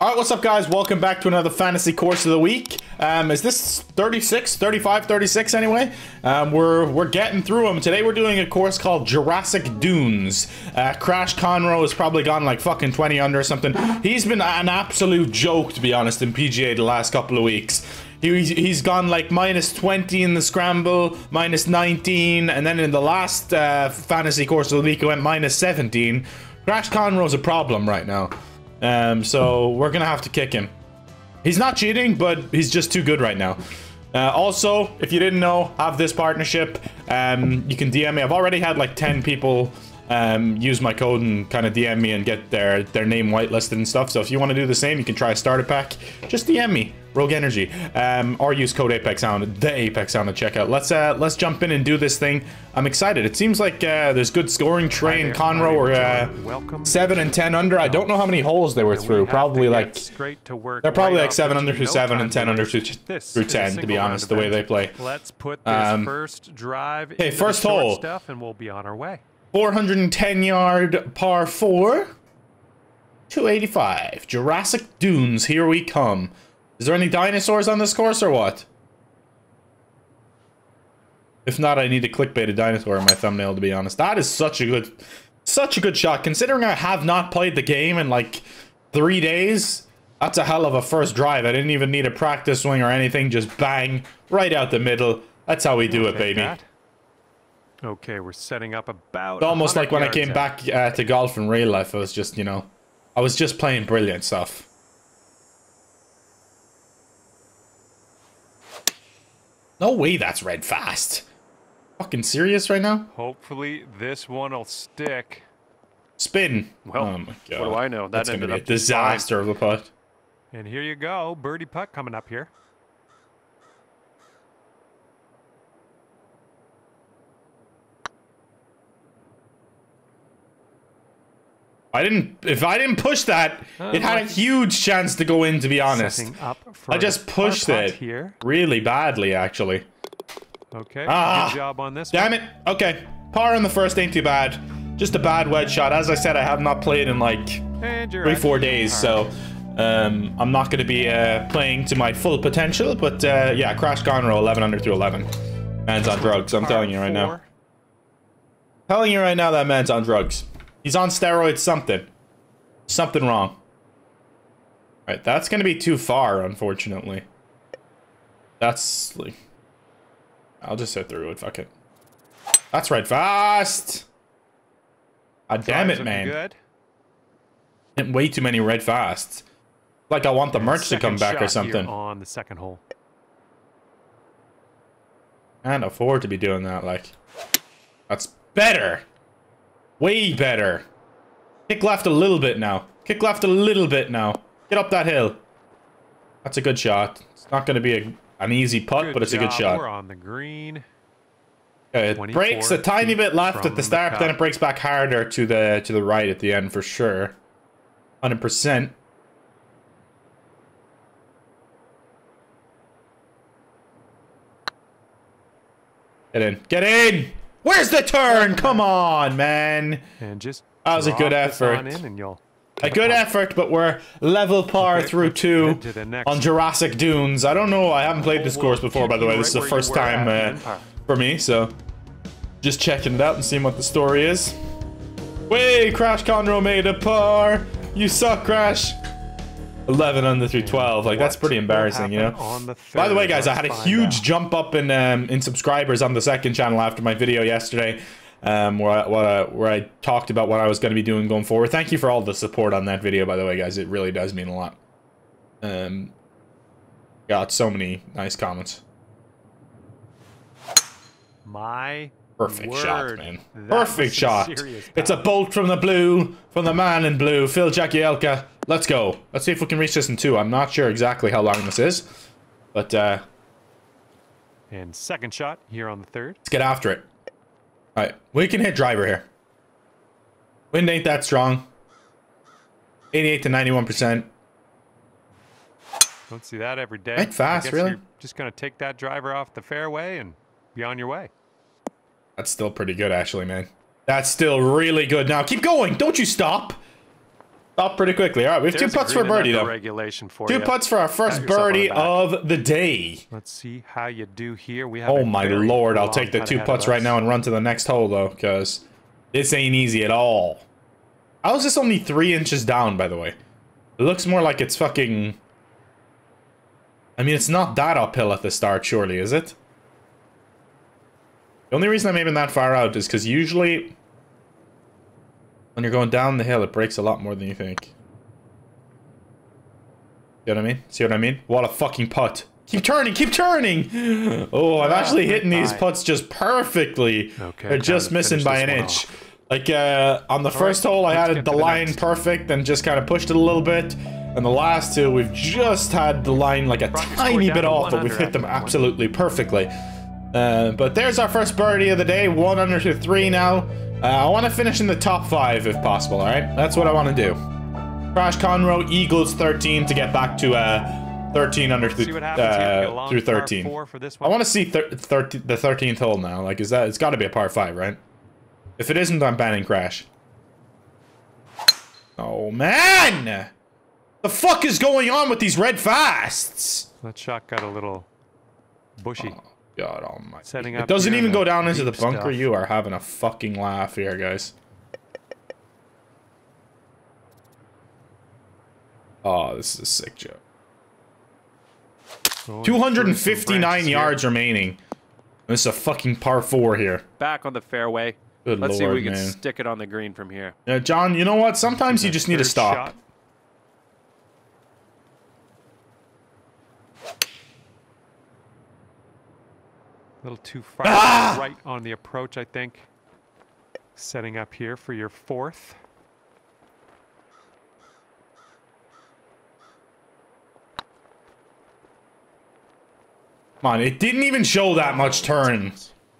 All right, what's up, guys? Welcome back to another fantasy course of the week. Um, is this 36, 35, 36 anyway? Um, we're we're getting through them. Today we're doing a course called Jurassic Dunes. Uh, Crash Conroe has probably gone like fucking 20 under or something. He's been an absolute joke, to be honest, in PGA the last couple of weeks. He, he's gone like minus 20 in the scramble, minus 19, and then in the last uh, fantasy course of the week, he went minus 17. Crash Conroe's a problem right now. Um, so we're gonna have to kick him. He's not cheating, but he's just too good right now. Uh, also, if you didn't know, have this partnership. Um, you can DM me. I've already had like 10 people um, use my code and kind of DM me and get their, their name whitelisted and stuff. So if you want to do the same, you can try a starter pack. Just DM me, Rogue Energy, um, or use code Apex Hound, the Apex Hound at checkout. Let's uh, let's jump in and do this thing. I'm excited. It seems like uh, there's good scoring. Train Conroe or uh, seven and ten under. I don't know how many holes they were through. Probably like they're probably like seven under through seven and ten under through, through ten. To be honest, the way they play. Let's put this um, first drive. Hey, first hole stuff, and we'll be on our way. 410 yard par 4. 285. Jurassic Dunes, here we come. Is there any dinosaurs on this course or what? If not, I need to clickbait a dinosaur in my thumbnail to be honest. That is such a good such a good shot. Considering I have not played the game in like three days, that's a hell of a first drive. I didn't even need a practice swing or anything. Just bang, right out the middle. That's how we do it, baby. Okay, we're setting up about. It's Almost like when I came out. back uh, to golf in real life, I was just, you know, I was just playing brilliant stuff. No way that's red fast. Fucking serious right now? Hopefully this one will stick. Spin. Well, oh my God. what do I know? That That's ended gonna be a disaster fine. of a putt. And here you go, birdie putt coming up here. I didn't. If I didn't push that, uh, it had a huge chance to go in. To be honest, I just pushed it here. really badly, actually. Okay. Ah, good job on this. Damn one. it. Okay, par on the first ain't too bad. Just a bad wedge shot. As I said, I have not played in like three, four days, so um, I'm not going to be uh, playing to my full potential. But uh, yeah, Crash Conroe 11 under through 11. Man's on drugs. I'm telling you right now. Telling you right now that man's on drugs. He's on steroids something. Something wrong. Alright, that's gonna be too far, unfortunately. That's like... I'll just hit through it, fuck it. That's right fast! Ah, damn it, man. Good. And way too many red fasts. Like I want the merch to come back or something. on the second hole. Can't afford to be doing that, like. That's better! Way better. Kick left a little bit now. Kick left a little bit now. Get up that hill. That's a good shot. It's not going to be a, an easy putt, good but it's job. a good shot. We're on the green. Okay, it breaks a tiny bit left at the start, the then it breaks back harder to the to the right at the end for sure. 100%. Get in. Get in! Where's the turn? Come on, man. And just that was a good effort. a good effort, but we're level par through two on Jurassic Dunes. I don't know. I haven't played this course before, by the way. This is the first time uh, for me, so just checking it out and seeing what the story is. Way, Crash Conroe made a par. You suck, Crash. 11 under through 12. Like, that's pretty embarrassing, you know? The By the way, guys, I had a huge jump up in um, in subscribers on the second channel after my video yesterday. Um, where I, I, where I talked about what I was going to be doing going forward. Thank you for all the support on that video, by the way, guys. It really does mean a lot. Um, got so many nice comments. My Perfect Word. shot, man. That Perfect shot. It's a bolt from the blue, from the man in blue, Phil Jagielka. Let's go. Let's see if we can reach this in two. I'm not sure exactly how long this is, but uh... And second shot here on the third. Let's get after it. All right, we can hit driver here. Wind ain't that strong. 88 to 91%. Don't see that every day. Right fast, really? just to take that driver off the fairway and be on your way. That's still pretty good, actually, man. That's still really good. Now, keep going. Don't you stop. Up pretty quickly. All right, we have There's two putts for birdie though. Regulation for Two you. putts for our first on the birdie of the day. Let's see how you do here. We have Oh my lord, I'll take the two putts right now and run to the next hole though, because this ain't easy at all. How is this only three inches down, by the way? It looks more like it's fucking... I mean, it's not that uphill at the start, surely, is it? The only reason I'm aiming that far out is because usually... When you're going down the hill, it breaks a lot more than you think. You know what I mean? See what I mean? What a fucking putt. Keep turning, keep turning! Oh, I'm actually hitting these putts just perfectly. Okay, They're just missing by an inch. off. Like, uh, on the first right, hole, I had the line next. perfect and just kind of pushed it a little bit. And the last two, we've just had the line like a Brought tiny bit off, but we've hit them after that one. absolutely perfectly. Uh, but there's our first birdie of the day, one under to three now. Uh, I want to finish in the top five if possible, alright? That's what I want to do. Crash Conroe, Eagles 13 to get back to uh, 13 under th- what happens here. We get a uh, through 13. four for this I want to see thir- thirty- the 13th hole now. Like, is that? It's got to be a par five, right? If it isn't, I'm banning crash. Oh man! The fuck is going on with these red fasts? That shot got a little bushy. God almighty. Setting it up doesn't even go down into the bunker. stuff. You are having a fucking laugh here, guys. Oh, this is a sick joke. Going 259 branches here. yards remaining. This is a fucking par four here. back on the fairway. Good Let's see if lord, we can stick it on the green from here. Yeah, John, you know what? Sometimes you just need to stop. shot. A little too far Ah! right on the approach, I think. Setting up here for your fourth. Come on, it didn't even show that much turn.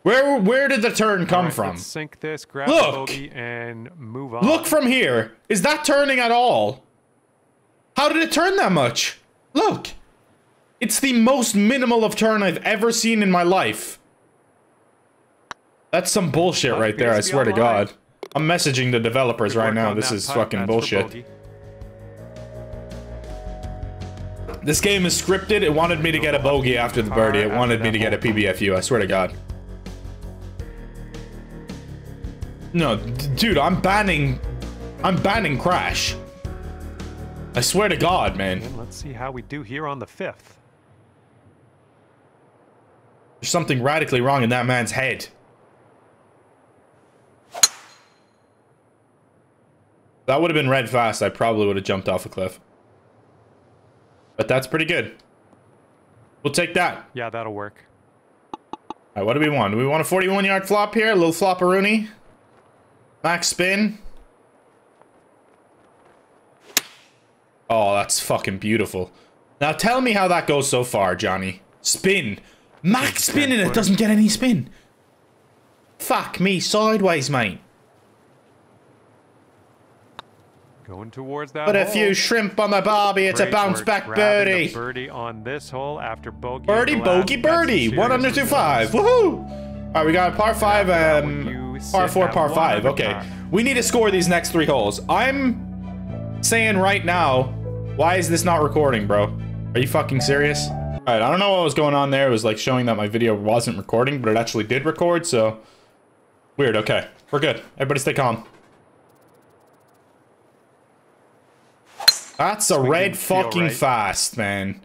Where where did the turn come Alright, from? let's sink this, grab Look! the bogey, and move on. Look from here. Is that turning at all? How did it turn that much? Look. It's the most minimal of turn I've ever seen in my life. That's some bullshit right there, I swear to. God. I'm messaging the developers right now. This is fucking bullshit. This game is scripted. It wanted me to get a bogey after the birdie. It wanted me to get a PBFU. I swear to God. No, dude, I'm banning. I'm banning Crash. I swear to God, man. Let's see how we do here on the fifth. There's something radically wrong in that man's head. That would have been red fast. I probably would have jumped off a cliff. But that's pretty good. We'll take that. Yeah, that'll work. Alright, what do we want? Do we want a 41 yard flop here? A little flopperoonie? Max spin? Oh, that's fucking beautiful. Now tell me how that goes so far, Johnny. Spin. Max spin and it doesn't get any spin. Fuck me sideways, mate. Going towards that Put a few shrimp on the barbie. It's a bounce back birdie. birdie on this hole after bogey. Birdie, on the last. bogey, birdie. One under two five. results. Woohoo! All right, we got a par five, that um, par four, at par five. Okay, par. we need to score these next three holes. I'm saying right now, why is this not recording, bro? Are you fucking serious? All right, I don't know what was going on there. It was like showing that my video wasn't recording, but it actually did record. So weird. Okay, we're good. Everybody, stay calm. That's a red fucking right. fast, man.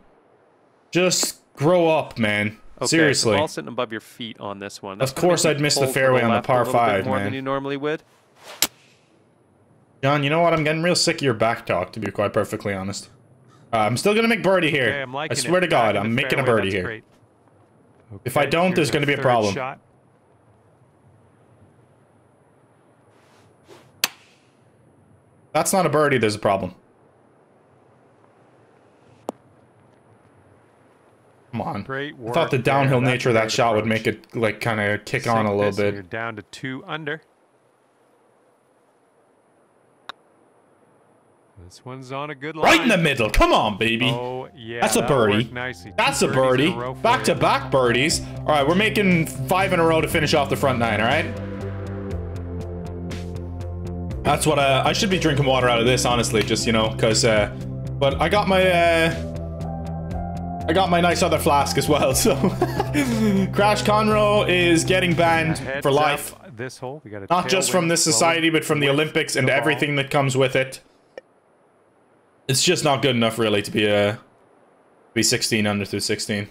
Just grow up, man. Okay, Seriously. So ball sitting above your feet on this one. Of course I'd miss the fairway on the par little bit five, more man. than you normally would. John, you know what? I'm getting real sick of your back talk, to be quite perfectly honest. Uh, I'm still gonna make birdie here. Okay, I'm I swear it. to God, I'm making a birdie here. great. If I don't, there's gonna be a problem. Shot. That's not a birdie. There's a problem. Come on. Great I thought the there. downhill That's nature of that shot would make it like kind of kick on a little this bit. You're down to two under. This one's on a good line. Right in the middle. Come on, baby. Oh yeah, That's a birdie. Nicely. That's a birdie. Back to back birdies. All right, we're making five in a row to finish off the front nine. All right. That's what uh, I should be drinking water out of this, honestly, just, you know, because, uh, but I got my, uh, I got my nice other flask as well, so. Crash Conroe is getting banned for up, life. This hole, we got Not just from this society, but from the Olympics and the everything that comes with it. It's just not good enough, really, to be, uh, be 16 under through 16.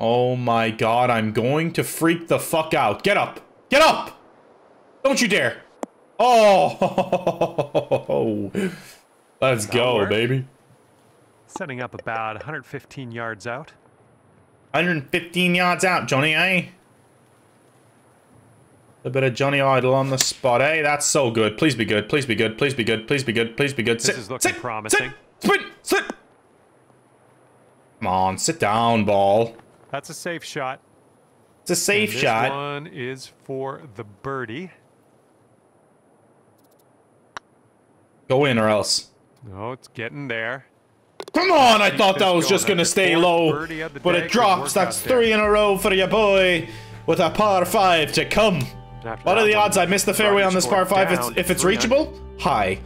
Oh my god, I'm going to freak the fuck out. Get up! Get up! Don't you dare! Oh! Let's go, work. baby. Setting up about 115 yards out. 115 yards out, Johnny, eh? A bit of Johnny Idol on the spot, eh? That's so good. Please be good. Please be good. Please be good. Please be good. Please be good. This sit, is looking sit, promising. Sit, sprint, sit. Come on, sit down, ball. That's a safe shot. It's a safe this shot. one is for the birdie. Go in or else. Oh, it's getting there. Come on, I thought that was going. just gonna stay low, birdie of the but it drops. That's three in a row for your boy with a par five to come. What are the odds I miss the fairway on this par five? If, down if it's reachable, high.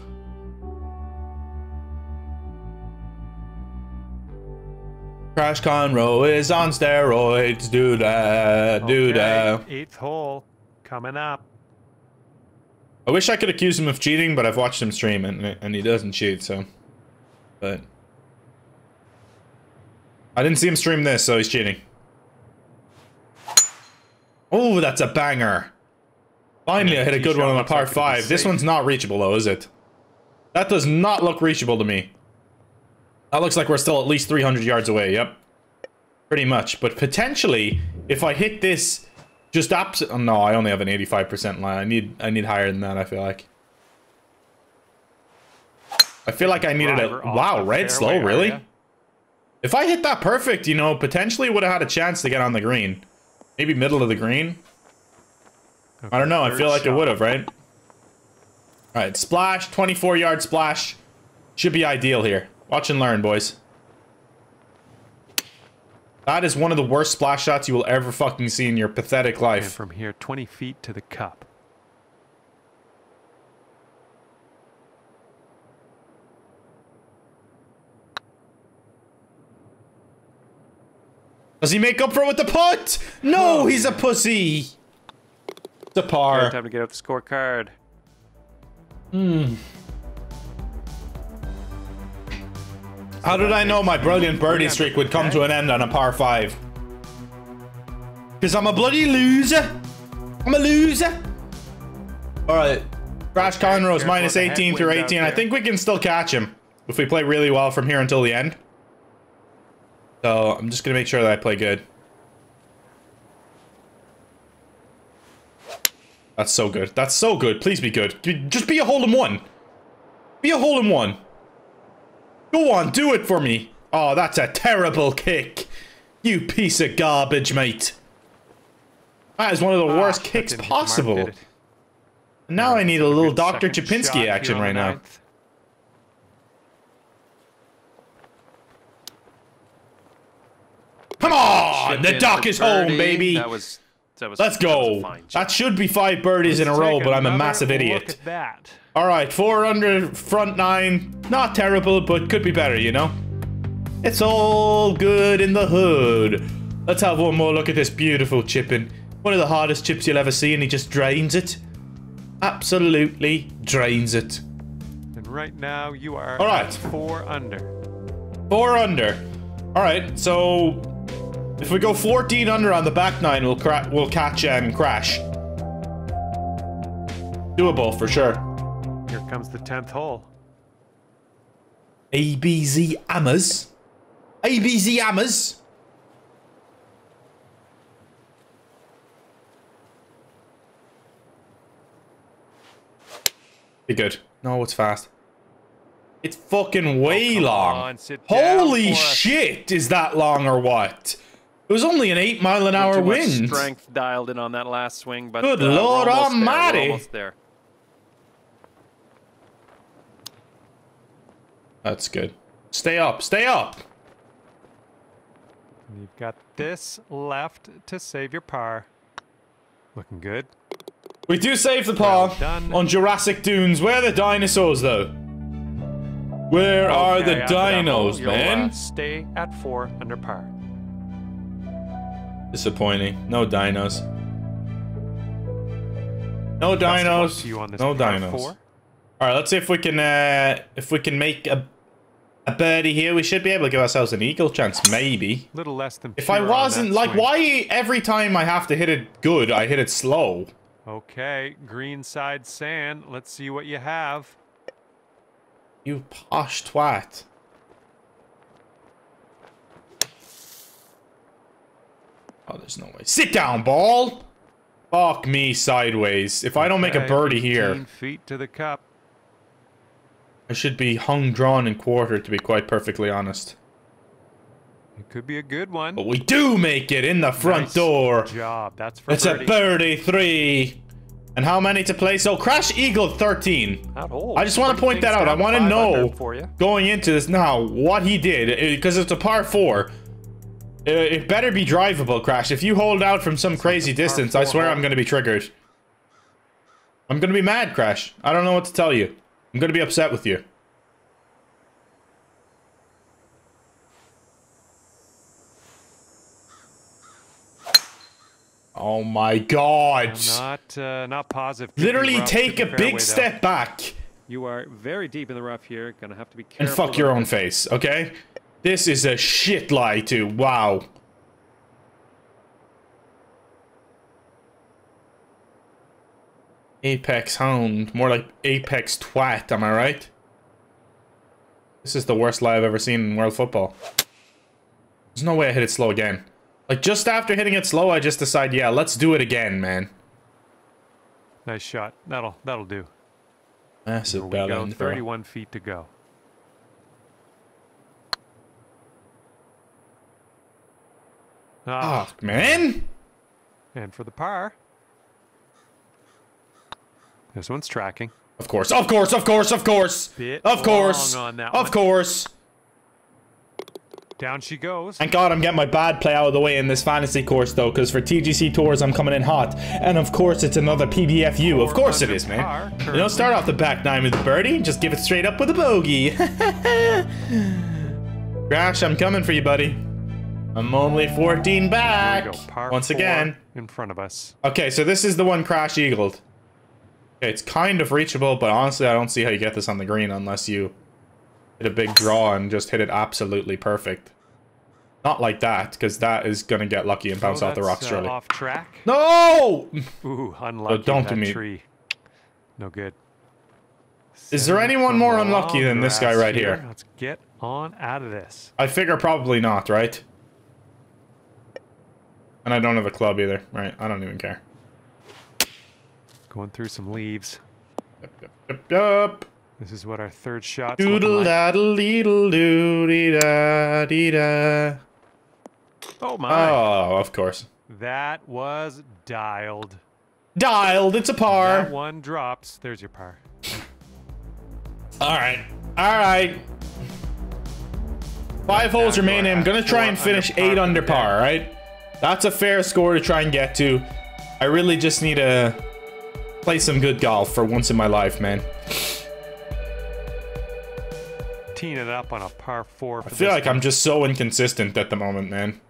Crash Conroe is on steroids. Do that, do Okay. Eighth hole coming up. I wish I could accuse him of cheating, but I've watched him stream and and he doesn't cheat. So, but I didn't see him stream this, so he's cheating. Oh, that's a banger. Finally, I hit a good one on a par like it'll be five. This one's not reachable though, is it? That does not look reachable to me. That looks like we're still at least 300 yards away. Yep, pretty much. But potentially, if I hit this, just abs. Oh, no, I only have an 85% line. I need I need higher than that. I feel like. I feel like I needed a wow red slow really. area. If I hit that perfect, you know, potentially would have had a chance to get on the green. Maybe middle of the green. I don't know. I feel like it would have, right? All right, splash, 24 yard splash. Should be ideal here. Watch and learn, boys. That is one of the worst splash shots you will ever fucking see in your pathetic And life. from here, 20 feet to the cup. Does he make up for it with the putt? No, he's a pussy. It's a Okay, par. time to get out the scorecard. Hmm. How did I know my brilliant birdie streak would come to an end on a par 5? Because I'm a bloody loser. I'm a loser. Alright. Crash Conroe's minus of the 18 through 18. I think we can still catch him if we play really well from here until the end. So I'm just going to make sure that I play good. That's so good. That's so good. Please be good. Just be a hole in one. Be a hole in one. Go on, do it for me. Oh, that's a terrible kick. You piece of garbage, mate. That is one of the Ah, worst kicks didn't hit the mark, possible. Now I need a little Dr. Chapinski action right now. ninth. Come on! The for is home, baby. That was. That was Let's that was go. fine That should be five birdies in a row, but I'm a massive Look idiot. at that. All right, four under front nine. Not terrible, but could be better, you know? It's all good in the hood. Let's have one more look at this beautiful chipping. One of the hardest chips you'll ever see, and he just drains it. Absolutely drains it. And right now you are All right. four under. Four under. All right, so if we go 14 under on the back nine, we'll cra- we'll catch and crash. Doable for sure. Here comes the tenth hole. ABZ Ammers. ABZ Ammers. Be good. No, it's fast. It's fucking way Oh, long. on, Holy shit, is that long or what? It was only an 8 mile an hour Too much wind. strength dialed in on that last swing, but Good uh, we're Lord almost there, we're almighty. almost there. That's good. Stay up, stay up. You've got this left to save your par. Looking good. We do save the par Well on Jurassic Dunes. Where are the dinosaurs, though? Where are the Okay, after that hole, dinos, man? Uh, stay at four under par. Disappointing. No dinos. No Best of luck dinos. you on this No dinos. four. All right, let's see if we can uh if we can make a a birdie here. We should be able to give ourselves an eagle chance, maybe. Little less than. If I wasn't like, swing. why every time I have to hit it good, I hit it slow? Okay, green side sand. Let's see what you have. You posh twat. Oh, there's no way. Sit down, ball. Fuck me sideways. If I don't make a birdie 18 here, feet to the cup. I should be hung, drawn, and quartered. To be quite perfectly honest. It could be a good one. But we do make it in the front Nice door. Job. That's for It's a birdie. birdie three. And how many to play? So Crash Eagle 13. Not hole. I just want to point that out. I want to know for you. going into this now what he did because it's a par four. Uh, It better be drivable, Crash. If you hold out from some crazy a par distance, I swear hole. I'm going to be triggered. I'm going to be mad, Crash. I don't know what to tell you. I'm going to be upset with you. Oh my god. Not, uh, not positive. Literally take a big fairway, though. step back You are very deep in the rough here. Gonna have to be careful. and fuck your own face, okay? This is a shit lie too. Wow. Apex Hound. More like Apex Twat, am I right? This is the worst lie I've ever seen in world football. There's no way I hit it slow again. Like, just after hitting it slow, I just decide, yeah, let's do it again, man. Nice shot. That'll that'll do. Massive bell go. end throw. 31 feet to go. Ah, Fuck, man. and for the par. This one's tracking. Of course, of course, of course, of course. Bit Of course. Of one. course. Down she goes. Thank God I'm getting my bad play out of the way in this fantasy course, though, because for TGC Tours, I'm coming in hot. And of course, it's another PBFU. Of course it is, man. Par, You don't start off the back nine with a birdie, just give it straight up with a bogey. Crash, I'm coming for you, buddy. I'm only 14 back. go. Once again. in front of us. Okay, so this is the one Crash Eagled. Okay, it's kind of reachable, but honestly, I don't see how you get this on the green unless you hit a big draw and just hit it absolutely perfect. Not like that, because that is going to get lucky and bounce Oh, off the rocks, uh, off track. No! Ooh, unlucky. don't do me- tree. No good. Is there anyone more unlucky than this guy right here? Let's get on out of this. I figure probably not, right? And I don't have a club either, right? I don't even care. Going through some leaves. Yup, yup, yup, yup. This is what our third shot's Doodle daddle deedle doo dee da dee da. Oh my! Oh, of course. That was dialed. Dialed, it's a par. That one drops. There's your par. Alright. Alright. Five holes Now remaining. you're I'm gonna try and finish eight under par, right? That's a fair score to try and get to. I really just need to play some good golf for once in my life, man. Teeing it up on a par four. For I feel like. I'm just so inconsistent at the moment, man.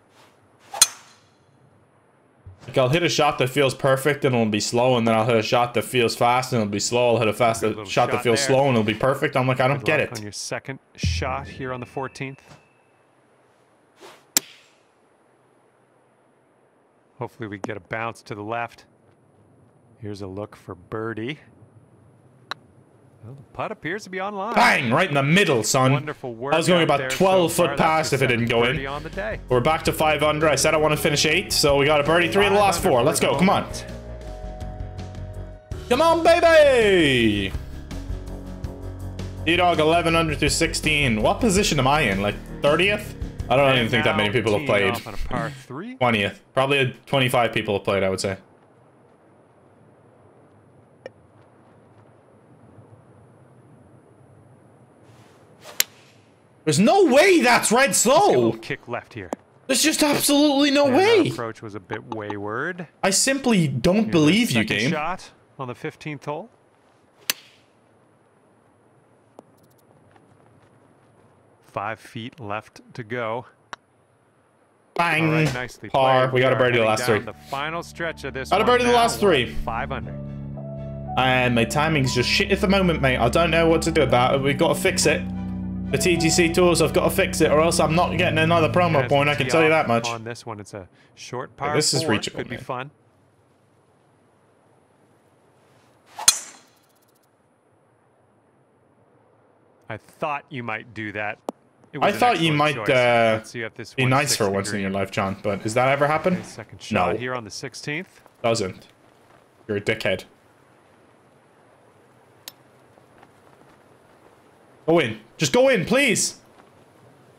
Like I'll hit a shot that feels perfect and it'll be slow, and then I'll hit a shot that feels fast and it'll be slow. I'll hit a fast Good shot, little that feels there. slow and it'll be perfect. I'm like, I don't Good get it. On your second shot here on the 14th. Hopefully we get a bounce to the left. Here's a look for birdie. Well, the putt appears to be online. Bang! Right in the middle, son. Wonderful work. I was going about 12 so foot past if it didn't go in. on the day. We're back to five under. I said I want to finish eight, so we got a birdie three of the last four. Let's go. Come on. Come on, baby! D-Dog 11 under through 16. What position am I in? Like 30th? I don't even think that many people have played. off on a par three. 20th. Probably 25 people have played, I would say. There's no way that's red slow. kick left here. There's just absolutely no And way. approach was a bit wayward. I simply don't Here's believe you, game. Shot. on the 15th hole. Five feet left to go. Bang. Right, nicely Par. played. We got a birdie the last three. The final stretch of this. Got a birdie the last three. Five under. And my timing's just shit at the moment, mate. I don't know what to do about it. We've got to fix it. The TGC tours, I've got to fix it, or else I'm not getting another promo As point. I can tell you that much. On this one, it's a short par. this is reachable, Could be man. fun. I thought you might do that. I thought you might uh, Let's see if this be nice for once in your life, John. But does that ever happen? Okay, second shot No. here on the 16th. Doesn't. You're a dickhead. Go in. Just go in, please.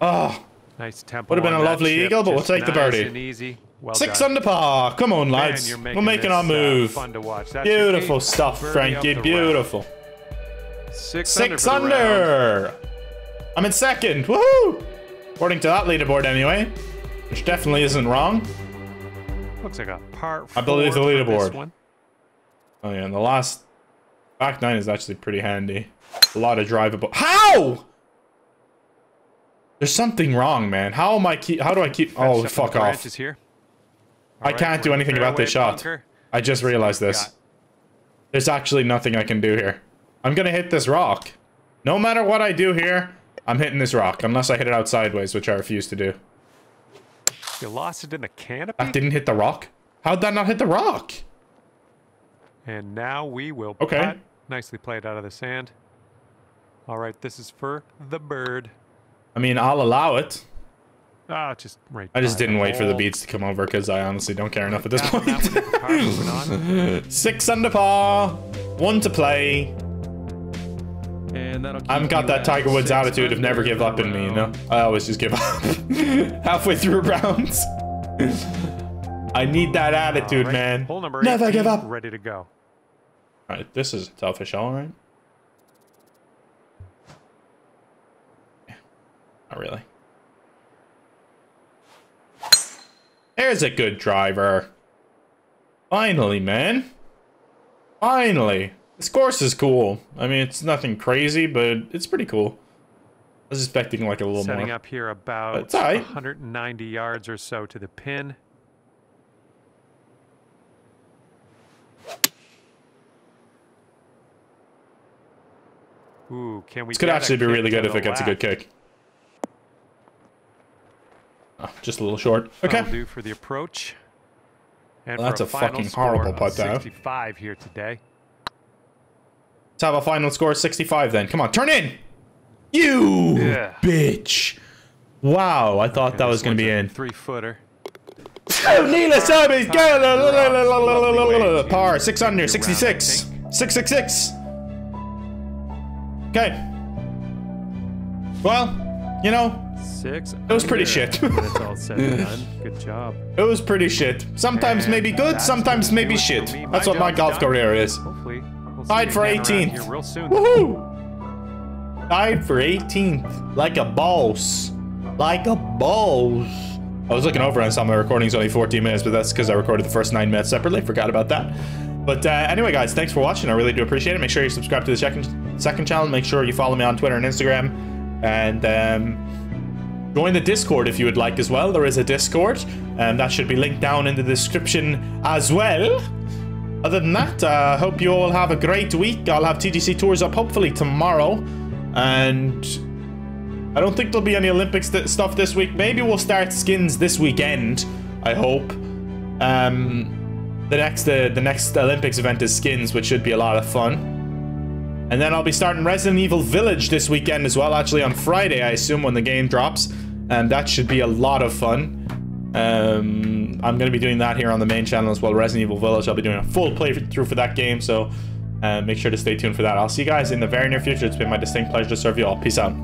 Oh, Nice tempo. Would've been a lovely chip, eagle, but we'll just take the birdie. easy. Well six done. under par. Come on, Man, lads. We're making making this, our uh, move. fun to watch. That's Beautiful stuff, Frankie. Beautiful. Six, Six under. for the round. under. I'm in second. Woohoo! According to that leaderboard, anyway. Which definitely isn't wrong. Looks like a par. I believe the four for this leaderboard. Oh yeah, and the last back nine is actually pretty handy. A lot of drivable. How? There's something wrong, man. How am I keep? How do I keep? Oh, fuck off! Here. I right, can't do anything about this shot. bunker. I just realized this. Got- There's actually nothing I can do here. I'm gonna hit this rock. No matter what I do here, I'm hitting this rock. Unless I hit it out sideways, which I refuse to do. You lost it in the canopy. That didn't hit the rock. How'd that not hit the rock? And now we will Okay. Nicely played out of the sand. All right, this is for the bird. I mean, I'll allow it. Ah, just right. I just didn't wait for the beats to come over because I honestly don't care enough at this Tap on that point. one, hit the par, moving on. Six under par, one to play. And that'll keep I've got that Tiger Woods attitude of never give up the in me, you know? I always just give up halfway through rounds. I need that attitude, All right, man. Hole number Never 18, give up. Ready to go. Alright, this is a tough shell, right? Yeah, Not really. There's a good driver. Finally, man. Finally. This course is cool. I mean, it's nothing crazy, but it's pretty cool. I was expecting like a little Setting more. up here about right. 190 yards or so to the pin. Ooh, can we? This could actually be really good if it gets a good kick. Oh, just a little short. That'll Okay. do for the approach. And Well, that's for a fucking horrible putt have. 65 here today. Let's have a final score of 65 then. Come on, turn in! You Yeah. bitch! Wow, I thought that was going to be in. Three-footer. Oh, Neela Sabi's Lovely way to Par, 6 under, get around, I 66. 666. Okay. Well, you know, Six. It was pretty shit. it's all said and done. Good job. it was pretty shit. Sometimes And uh, maybe good, sometimes maybe do it for shit. That's what my golf career is. Hopefully, we'll Tied for again around 18th. real soon. Woohoo! Tied for 18th. Like a boss. Like a boss. I was looking over and saw my recording's only 14 minutes, but that's because I recorded the first 9 minutes separately. Forgot about that. But uh, anyway, guys, thanks for watching. I really do appreciate it. Make sure you subscribe to the second, second channel. Make sure you follow me on Twitter and Instagram. And um, join the Discord if you would like as well. There is a Discord. And that should be linked down in the description as well. Other than that, I uh, hope you all have a great week. I'll have TGC tours up hopefully tomorrow. And I don't think there'll be any Olympics stuff this week. Maybe we'll start skins this weekend. I hope. Um, the next uh, the next Olympics event is skins, which should be a lot of fun. And then I'll be starting Resident Evil Village this weekend as well. Actually, on Friday, I assume when the game drops, and that should be a lot of fun. Um, I'm going to be doing that here on the main channel as well. Resident Evil Village. I'll be doing a full playthrough for that game, so uh, make sure to stay tuned for that. I'll see you guys in the very near future. It's been my distinct pleasure to serve you all. Peace out.